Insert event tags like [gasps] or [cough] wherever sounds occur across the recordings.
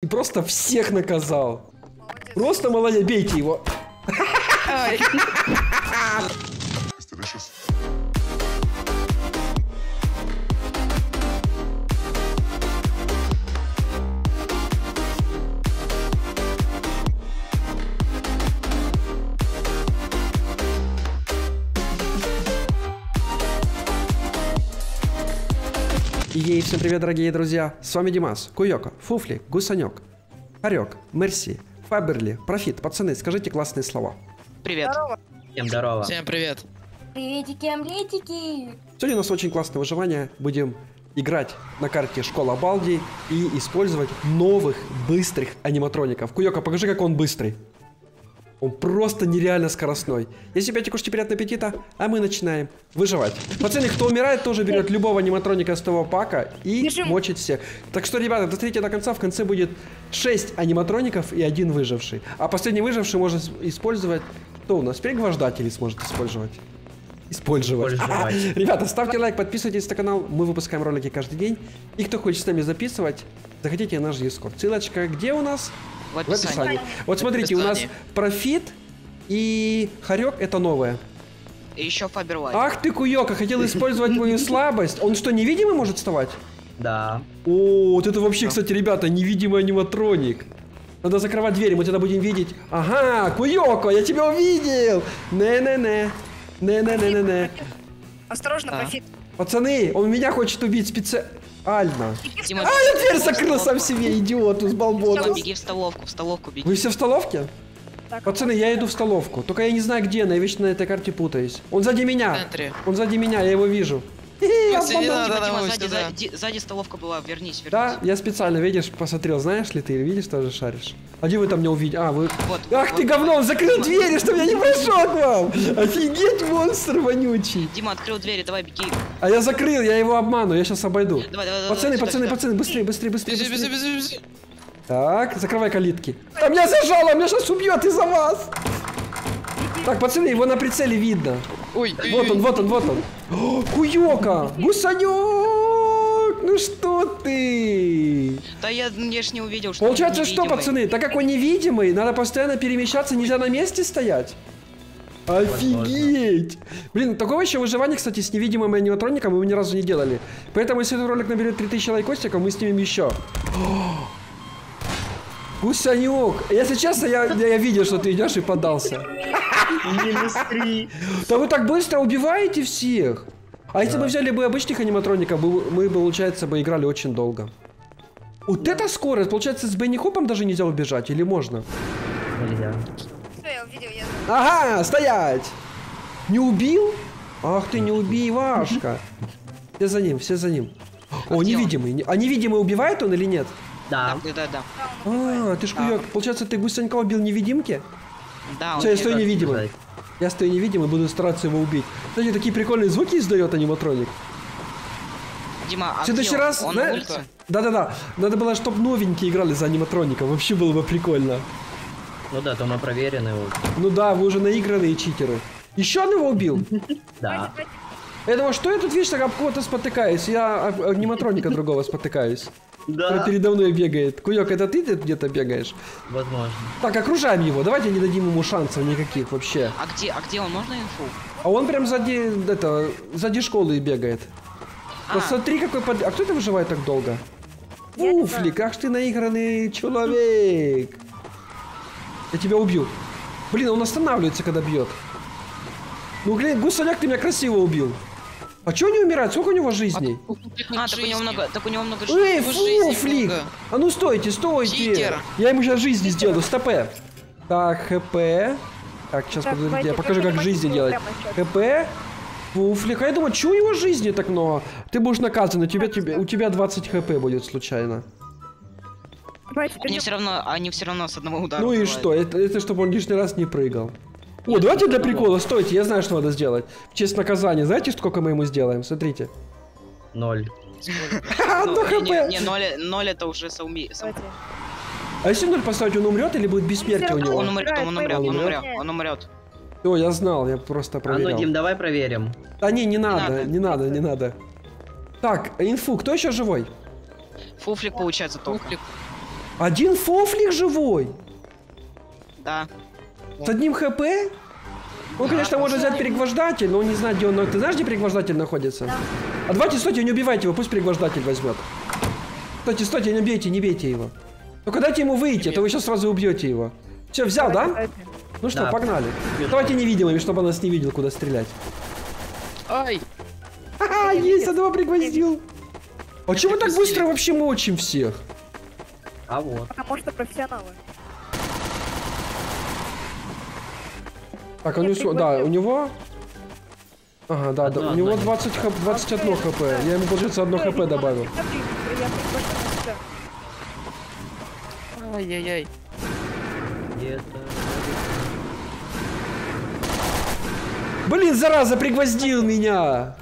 И просто всех наказал. Просто молодец, бейте его. Ай, Ей, всем привет, дорогие друзья! С вами Димас, Куёка, Фуфли, Гусанек, Харек, Мерси, Фаберли, Профит. Пацаны, скажите классные слова. Привет. Всем здорово. всем привет. Приветики, омлетики! Сегодня у нас очень классное выживание. Будем играть на карте Школа Балди и использовать новых быстрых аниматроников. Куёка, покажи, как он быстрый. Он просто нереально скоростной. Если опять кушайте приятного аппетита, а мы начинаем выживать. Пацаны, кто умирает, тоже берет любого аниматроника с того пака и Бежим. мочит всех. Так что, ребята, досмотрите до конца. В конце будет 6 аниматроников и один выживший. А последний выживший может использовать... Кто у нас? Пригвождателей сможет использовать. Использовать. Использовать. [laughs] Ребята, ставьте лайк, подписывайтесь на канал. Мы выпускаем ролики каждый день. И кто хочет с нами записывать, заходите на наш Discord. Ссылочка где у нас? В В описании. описании. Вот смотрите, у нас описании. профит и хорек это новое. И еще Фаберлайт. Ах ты, Куёка, хотел использовать мою [laughs] слабость. Он что, невидимый может вставать? Да. О, вот это вообще, кстати, ребята, невидимый аниматроник. Надо закрывать двери, мы тебя будем видеть. Ага, Куёко, я тебя увидел. Не-не-не. Не-не-не-не-не. Осторожно, А. профит. Пацаны, он меня хочет убить специально. Дима, А, я дверь закрыл сам себе, идиоту с балбоном. беги в столовку, в столовку беги. Вы все в столовке? Так, Пацаны, я иду в столовку. Только я не знаю где она, я вечно на этой карте путаюсь. Он сзади В меня. центре. Он сзади меня, я его вижу. Не надо, Дима, Дима, давай сзади, сюда. сзади, сзади столовка была, вернись, вернись. Да, я специально, видишь, посмотрел, знаешь ли ты, видишь, тоже шаришь. А где вы там меня увидели? А, вы... Вот, Ах вот, ты вот. говно, он закрыл двери, чтобы я не прошел к вам! Офигеть, монстр вонючий! Дима, открыл двери, давай беги. А я закрыл, я его обману, я сейчас обойду. Давай, давай, давай. Пацаны, сюда, пацаны, сюда. пацаны, быстрее, быстрее, быстрее, Бежи, бежи, быстрее. бежи, бежи. Так, закрывай калитки. А меня зажало, меня сейчас убьет из-за вас! Так, пацаны, его на прицеле видно. Ой, Вот он, вот он, вот он. О, [gasps] Куёка! Гусанёк! Ну что ты? Да я, я ж не увидел, что Получается, что, пацаны, так как он невидимый, надо постоянно перемещаться, нельзя на месте стоять? Офигеть! Блин, такого еще выживания, кстати, с невидимым аниматроником мы ни разу не делали. Поэтому, если этот ролик наберет 3000 лайкостиков, мы снимем еще. [gasps] О! Гусанек! Если честно, я, я видел, что ты идешь и подался. [laughs] Минус три. Да вы так быстро убиваете всех! А если бы взяли бы обычных аниматроников, мы, бы, получается, бы играли очень долго. Вот это скорость! Получается, с Бенни Хопом даже нельзя убежать, или можно? Нельзя. Все, я увидел, я... Ага, стоять! Не убил? Ах ты, не убивашка! Все за ним, все за ним. О, невидимый. Не- А невидимый убивает он или нет? Да. Да, да, да. А, ты ж куёк. Получается, ты гусенька убил невидимки? Да, он Все, я не- стою невидимым. бежать. Я стою невидимый, буду стараться его убить. Кстати, такие прикольные звуки издает аниматроник. Дима, а В следующий он? раз, он улице? Да-да-да. Надо было, чтобы новенькие играли за аниматроником. Вообще было бы прикольно. Ну да, то мы проверены. вот. Ну да, вы уже наигранные читеры. Еще одного убил? [laughs] Да. Я думаю, что я тут, видишь, так об кого-то спотыкаюсь. Я аниматроника другого спотыкаюсь. Да. передо мной бегает. Куёк, это ты где-то бегаешь? Возможно. Так, окружаем его. Давайте не дадим ему шансов никаких вообще. А где, а где он? Можно инфу? А он прям сзади, это, сзади школы бегает. А. Посмотри, какой под... А кто это выживает так долго? Уфлик, ах ты наигранный человек. Я тебя убью. Блин, он останавливается, когда бьет. Ну, блин, гусаняк, ты меня красиво убил. А чё не умирает? Сколько у него жизней? А, так у него много, так у него много Эй, его жизни фуфлик! много. А ну стойте, стойте! Читер. Я ему сейчас жизни сделаю, стопе. Так, хп. Так, сейчас, Так, подождите, я покажу, как жизни делать. ХП. Фуфлик. А я думаю, чего у него жизни так много? Ты будешь наказан, у тебя, тебе, у тебя 20 хп будет случайно. Давайте, Они все равно, они все равно с одного удара. ну и убивают. что? Это, это чтобы он лишний раз не прыгал. О, давайте для прикола, стойте, я знаю, что надо сделать. В честь наказания. Знаете, сколько мы ему сделаем? Смотрите. Ноль. Одно [laughs] Ну, хп. не, ноль, ноль это уже сауми. А если ноль поставить, он умрет или будет бессмертие у него? Он умрет, он умрет, он умрет, он умрет. О, я знал, я просто А ну. Дим, давай проверим. Да не, не надо, не надо, не надо. Так, инфу, кто еще живой? Фуфлик получается только. Фуфлик. Один фофлик живой? Да. С одним хп? Он, конечно, может взять перегвождатель, но он не знает, где он... Ты знаешь, где перегвождатель находится? Да. А давайте, стойте, не убивайте его, пусть перегвождатель возьмет. Стойте, стойте, не бейте, не бейте его. Только дайте ему выйти, а то вы сейчас сразу убьете его. Все, взял, да? Давайте. Ну что, Да. погнали. Давайте невидимыми, чтобы он нас не видел, куда стрелять. Ай! Ага, есть, одного пригвоздил. А чего мы так быстро вообще мочим всех? А вот. Потому что профессионалы. Так, а у Я него... Да, у него... Ага, да, да, у него одно. 20 хп, 21 хп. Я ему, получается, одно хп добавил. Я. Ай-яй-яй. Блин, зараза, пригвоздил меня!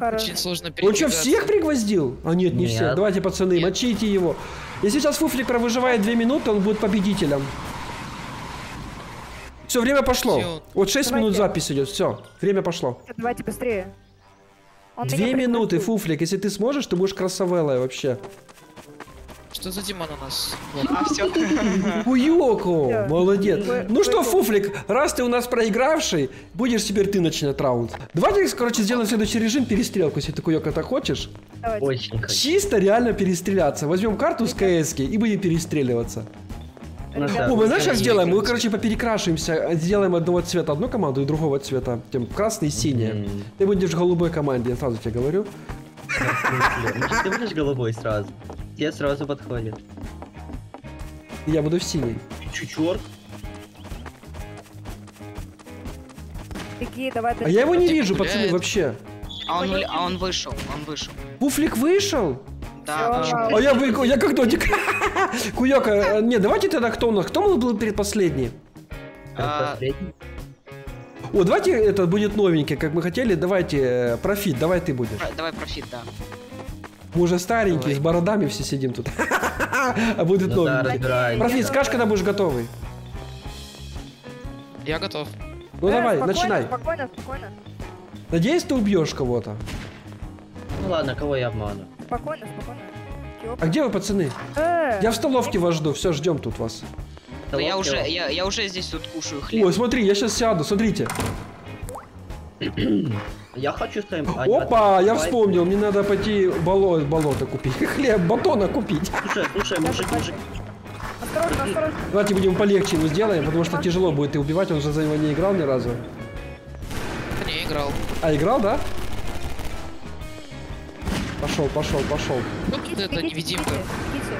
Очень сложно Он что, всех пригвоздил? А нет, не Нет. всех. Давайте, пацаны, Нет. мочите его. Если сейчас Фуфлик выживает 2 минуты, он будет победителем. Все, время пошло. Всё. Вот 6 Давайте. минут запись идет. Все, время пошло. Давайте быстрее. Он Две минуты. Фуфлик. Если ты сможешь, ты будешь красавеллой вообще. Что за Димон у нас? А, все. [laughs] Всё. молодец. Ну что, Фуфлик, раз ты у нас проигравший, будешь теперь ты начинать раунд. Давайте, короче, сделаем следующий режим перестрелку, если ты, Куёка, так хочешь. Очень. Чисто реально перестреляться. Возьмем карту с КС и будем перестреливаться. Ну да. О, мы знаешь, как сделаем? Мы, короче, поперекрашиваемся, сделаем одного цвета одну команду и другого цвета. Тем красный и синий. Мгм. Ты будешь в голубой команде, я сразу тебе говорю. Значит, ты будешь голубой сразу. Тебе сразу подходит. Я буду в синий. Давай. А я его не вижу, пацаны, вообще. А он, а он вышел, он вышел. Пуфлик вышел? Да. А я, вы- я как дотик. [laughs] Куёка, э, не, давайте тогда кто у нас? Кто у нас был предпоследний? А, Последний? О, давайте это будет новенький, как мы хотели. Давайте, э, профит, давай ты будешь. давай профит, да. Мы уже старенькие, Давай. с бородами все сидим тут. [laughs] А будет Ну новенький. Профит, скажешь, когда будешь готовый? Я готов. Ну Э, давай, спокойно, начинай. Спокойно, спокойно. Надеюсь, ты убьешь кого-то. Ну ладно, кого я обману? Спокойно, спокойно. А где вы, пацаны? Э, Я в столовке вас жду, все, ждем тут вас. Я уже, я, я уже здесь тут кушаю хлеб. Ой, смотри, я сейчас сяду, смотрите. Я хочу с твоим... а, Опа, я вспомнил, мне надо пойти боло- болото купить. [laughs] Хлеб, батона купить. Слушай, слушай, мужик, мужик. Осторожно, осторожно. Давайте будем полегче его сделаем, потому что тяжело будет и убивать, он же за него не играл ни разу. Не играл. А, играл, да? Пошел, пошел, пошел. Вот тут это Бегите, невидимка. бегите, бегите.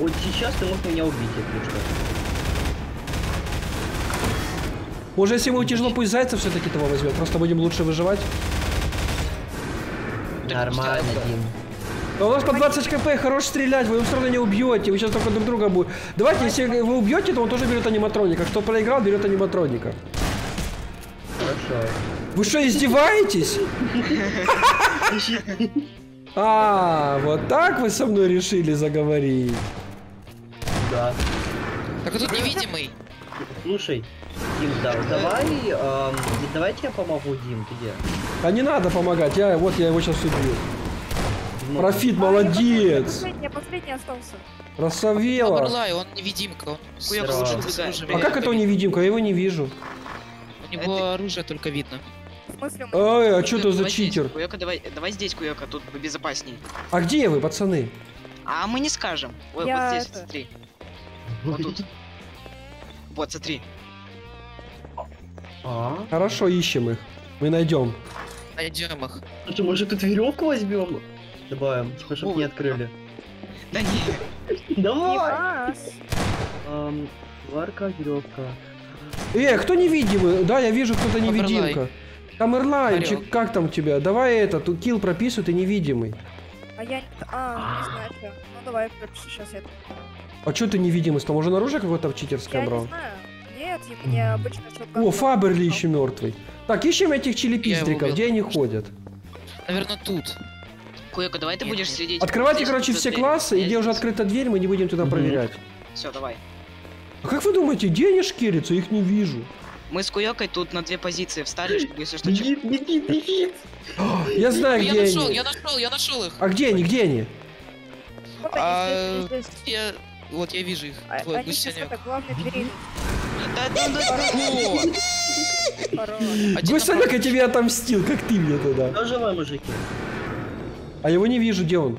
Вот сейчас ты мог меня убить, если что. Может, если ему тяжело, пусть зайца все-таки того возьмет, просто будем лучше выживать. Нормально, Дим. А у нас по 20 кп, хорош стрелять, вы его все равно не убьете, вы сейчас только друг друга будете. Давайте, если вы убьете, то он тоже берет аниматроника. Кто проиграл, берет аниматроника. Хорошо. Вы что, издеваетесь? [laughs] А, вот так вы со мной решили заговорить. Да. Так а тут невидимый. Слушай, Дим, да, давай, эм, давайте я помогу, Дим, ты где? А не надо помогать, я вот я его сейчас убью. Ну, Профит, А, я молодец. последний, я последний остался. Красавела. Обрлай, он невидимка. Он оружием, лучше А как это он невидимка? Я его не вижу. У него оружие только видно. Смысле, Ой, а что это за читер? Куёка, давай, давай здесь, Куёка, тут безопасней. А где вы, пацаны? А мы не скажем. Ой, Я вот здесь, это- смотри. Вот тут. Вот, смотри. А? Хорошо, ищем их. Мы найдем. Найдем их. Слушай, может тут веревку возьмем? Добавим, чтобы не открыли. Да не. Давай! Эм, Варка, веревка. Э, кто невидимый? Да, я вижу, кто-то невидимка. Камерлайнчик, Орел. как там тебя? Давай это, тут килл прописывай, ты невидимый. А я... А, не знаю, что. Ну давай, пропиши сейчас я. А что ты невидимый стал? Может, оружие какое-то читерское Я не брал? знаю. Нет, ему не обычно что-то... О, Фаберли еще мертвый. Так, ищем этих чилипистриков, убил. где они ходят. Наверное, тут. Куёка, давай ты Нет, будешь нет. следить. Открывайте, короче, все классы, и где уже открыта дверь, мы не будем туда проверять. Все, давай. А как вы думаете, где они шкерятся? Их не вижу. Мы с Куёкой тут на две позиции встали, чтобы если что... Бегит, бегит, бегит. [gasps] Я знаю, Я где нашел, они. я нашел, я нашел их. А где они, где они? Вот А. Я... Вот я вижу их. Твой Они сейчас гусеняк. Да, да, да, да. Гусеняк, я тебе отомстил, как ты мне тогда. Кто живой, мужики? А его не вижу, где он?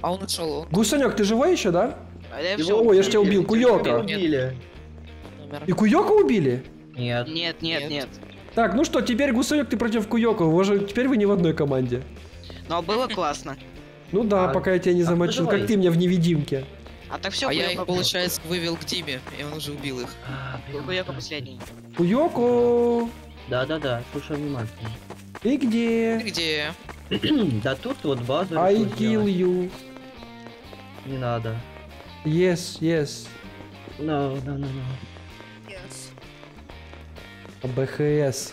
А он ушел, он Гусенек, ты живой еще, да? А я Его я ж тебя убил, Куёка. Умер. И Куёка убили? Нет. Нет, нет, Нет. Так, ну что, теперь Гусенек, ты против Куёка. Вы же теперь вы не в одной команде. Но было классно. Ну да, А- пока я тебя не а замочил, как ты мне в невидимке. А так все, А я их, получается, вывел к Диме, и он уже убил их. А, Куёка последний. Куёко, Да-да-да, слушай внимательно. ты где? Ты где? [clears throat] Да тут вот базу I kill сделать. you. Не надо. Yes, yes. No, no, no, no. Yes. БХС.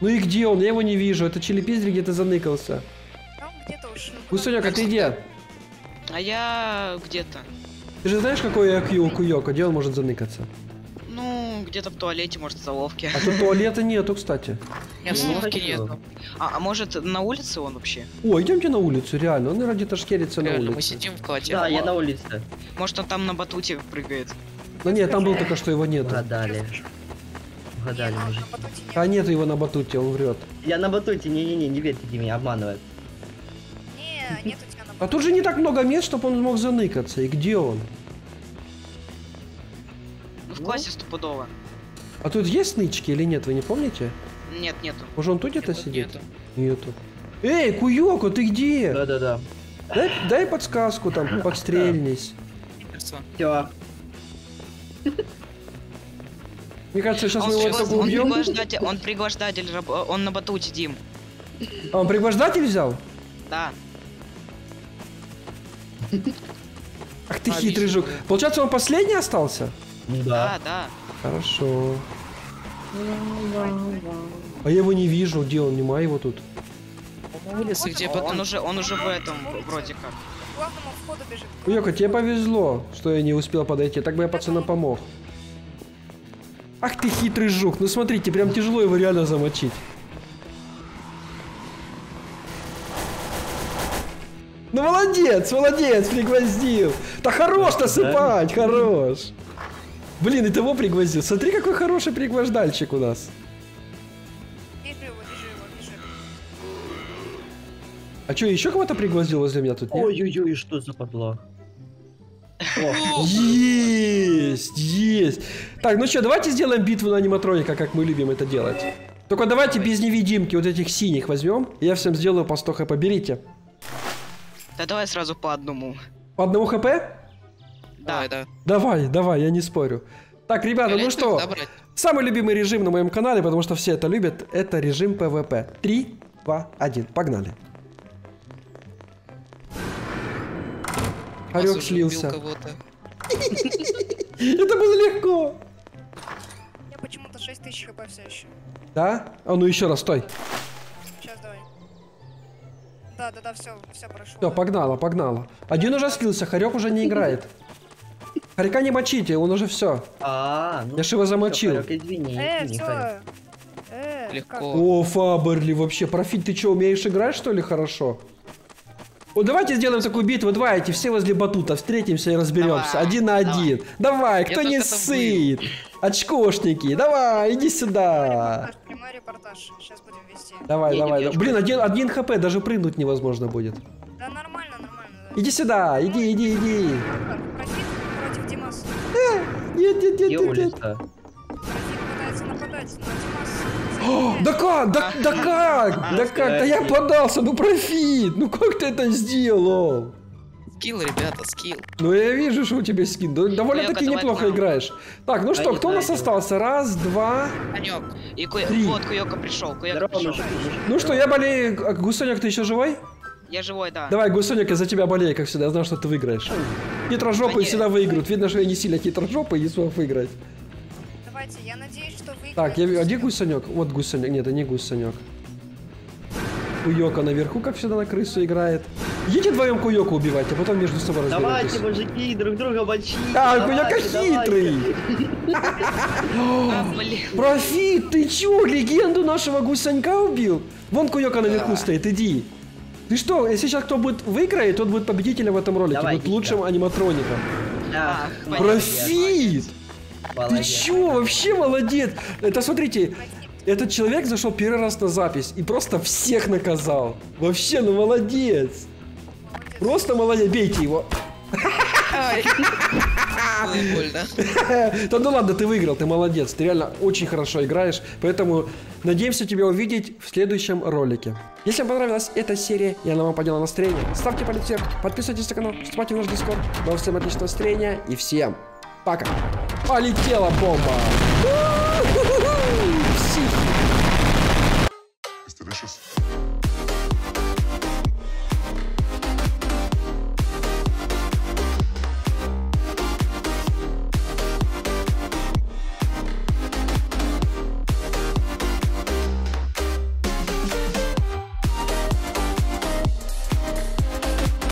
Ну и где он? Я его не вижу. Это Челепиздрик где-то заныкался. Там где-то уж. Гусенек, а ты где? А я где-то. Ты же знаешь, какой IQ у Куёка? Где он может заныкаться? Ну, где-то в туалете, может, в столовке. А тут туалета нету, кстати. Нет, Ну, словки хочу. нету. А, а может, на улице он вообще? О, идемте на улицу, реально. Он, наверное, где-то шкерится на Реально, мы улице. сидим в квартире. Да, я на улице. Может, он там на батуте прыгает? Ну нет, там был только что его нету. Угадали. Угадали, Нет, батуте нет. А нету его на батуте, он врет. Я на батуте, не-не-не, не верьте Диме, обманывает. Не, нет у тебя на А тут же не так много мест, чтобы он мог заныкаться. И где он? Ну, в Ну. классе стопудово. А тут есть нычки или нет, вы не помните? Нет, нету. Может он тут где-то Нет, сидит? нету. Нету. Эй, Куёко, ты где? Да-да-да. Дай, дай подсказку там, [laughs] подстрельнись. Все. Мне кажется, сейчас Он, мы его только он убьем. пригвождатель, он пригвождатель, он на батуте, Дим. А он пригвождатель взял? Да. Ах ты А, хитрый вижу, жук. Получается, он последний остался? Да. Да, да. Хорошо. А я его не вижу, где он? Нема его тут. Он улице, где Он потом... уже, он уже в этом, вроде как. Главному входу бежит. Тебе повезло, что я не успел подойти. Так бы я пацанам помог. Ах ты хитрый жук. Ну смотрите, прям тяжело его реально замочить. Ну молодец, молодец, пригвоздил. Да хорош насыпать, хорош. Блин, и того пригвоздил. Смотри, какой хороший пригвождальщик у нас. Его, его. А что, еще кого-то пригвоздил возле меня тут? нет? Ой-ой-ой, что за подло. Есть, есть. Так, ну что, давайте сделаем битву на аниматроника, как мы любим это делать. Только давайте без невидимки вот этих синих возьмем. Я всем сделаю по 100 хп. Берите. Да давай сразу по одному. По одному хп? Давай, да. Давай, давай, я не спорю. Так, ребята, ну что, самый любимый режим на моем канале, потому что все это любят, это режим PvP. 3, 2, 1, погнали. Орек слился. [laughs] Это было легко. Я почему-то 6000 хп все еще. Да? А ну еще раз, стой. Сейчас давай. Да, да, да, все, все прошло. Все, погнала, погнала. Один уже слился, Харек уже не играет. [laughs] Харька не мочите, он уже все. А, ну. Я ж его замочил. всё, Харек, извини, Э, извини, все. Э, Легко. как? О, Фаберли, вообще, профит, ты что, умеешь играть, что ли, хорошо? Вот давайте сделаем такую битву, давайте, все возле батута, встретимся и разберемся, Давай, один на давай. один. Давай, кто только не сыт? Очкошники, давай, иди сюда. Прямой репортаж. Сейчас будем вести. Давай, Не, не давай, бьёшь, Блин, один, один хп, даже прыгнуть невозможно будет. Да нормально, нормально. да. Иди сюда, иди, иди, иди. Против Димаса. Нет, нет, нет, нет, нет. [gasps] Да как? Да, да как? Да как? Да я подался, ну профит! Ну как ты это сделал? Скилл, ребята, скилл. Ну я вижу, что у тебя скин. Довольно-таки давай неплохо играешь. Так, ну что, кто у нас знаю. остался? Раз, два. Конек. И Ку... Три. вот Куёка пришел, Куёка пришел. Ну что, я болею. А, Гусоник, ты еще живой? Я живой, да. Давай, Гусоник, я за тебя болею, как всегда. Я знал, что ты выиграешь. Хитрожопые всегда выиграют. Видно, что я не сильно хитрожопый и не смог выиграть. Давайте, я надеюсь, что вы... Так, я. А где Гусонек? Вот Гусонек. Нет, это не Гусонек. Уёка наверху, как всегда, на крысу играет. Идите вдвоем Куёку убивать, а потом между собой разберетесь. Давайте, мужики, друг друга мочите. А, Куёка хитрый! [laughs] А. Профит, ты чё, легенду нашего гусанька убил? Вон Куёка наверху стоит, иди. Ты что, если сейчас кто будет выиграет, тот будет победителем в этом ролике, Давай, будет лучшим аниматроником. Ах, молодец! Ты чё, вообще молодец? Это смотрите, этот человек зашел первый раз на запись и просто всех наказал. Вообще, ну молодец. Просто молодец, бейте его. [laughs] Да ну ладно, ты выиграл, ты молодец. Ты реально очень хорошо играешь. Поэтому надеемся тебя увидеть в следующем ролике. Если вам понравилась эта серия и она вам подняла настроение, ставьте палец вверх, подписывайтесь на канал, вступайте в наш дискорд. Вам всем отличного настроения и всем пока. Полетела бомба!